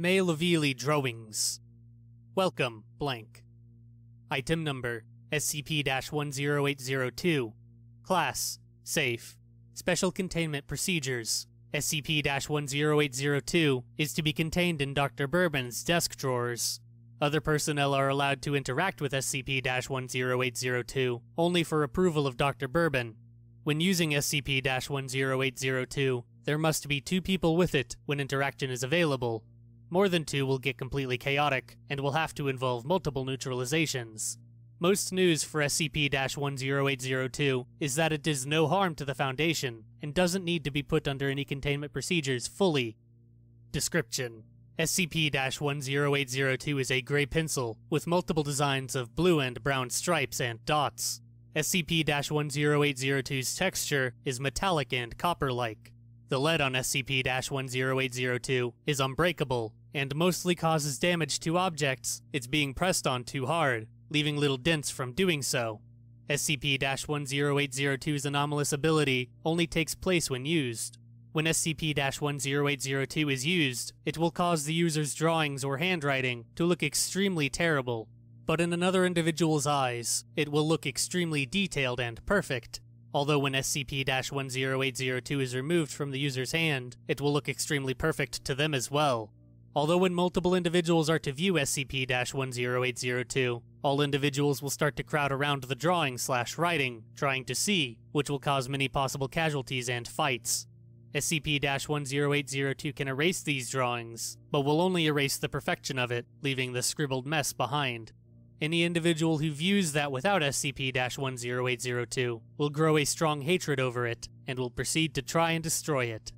May Drawings. Welcome, blank. Item number SCP 10802. Class Safe. Special Containment Procedures SCP 10802 is to be contained in Dr. Bourbon's desk drawers. Other personnel are allowed to interact with SCP 10802 only for approval of Dr. Bourbon. When using SCP 10802, there must be two people with it when interaction is available. More than two will get completely chaotic and will have to involve multiple neutralizations. Most news for SCP 10802 is that it does no harm to the Foundation and doesn't need to be put under any containment procedures fully. Description SCP 10802 is a gray pencil with multiple designs of blue and brown stripes and dots. SCP 10802's texture is metallic and copper like. The lead on SCP 10802 is unbreakable and mostly causes damage to objects it's being pressed on too hard, leaving little dents from doing so. SCP 10802's anomalous ability only takes place when used. When SCP 10802 is used, it will cause the user's drawings or handwriting to look extremely terrible, but in another individual's eyes, it will look extremely detailed and perfect. Although when SCP 10802 is removed from the user's hand, it will look extremely perfect to them as well. Although when multiple individuals are to view SCP 10802, all individuals will start to crowd around the drawing slash writing, trying to see, which will cause many possible casualties and fights. SCP 10802 can erase these drawings, but will only erase the perfection of it, leaving the scribbled mess behind. Any individual who views that without SCP 10802 will grow a strong hatred over it and will proceed to try and destroy it.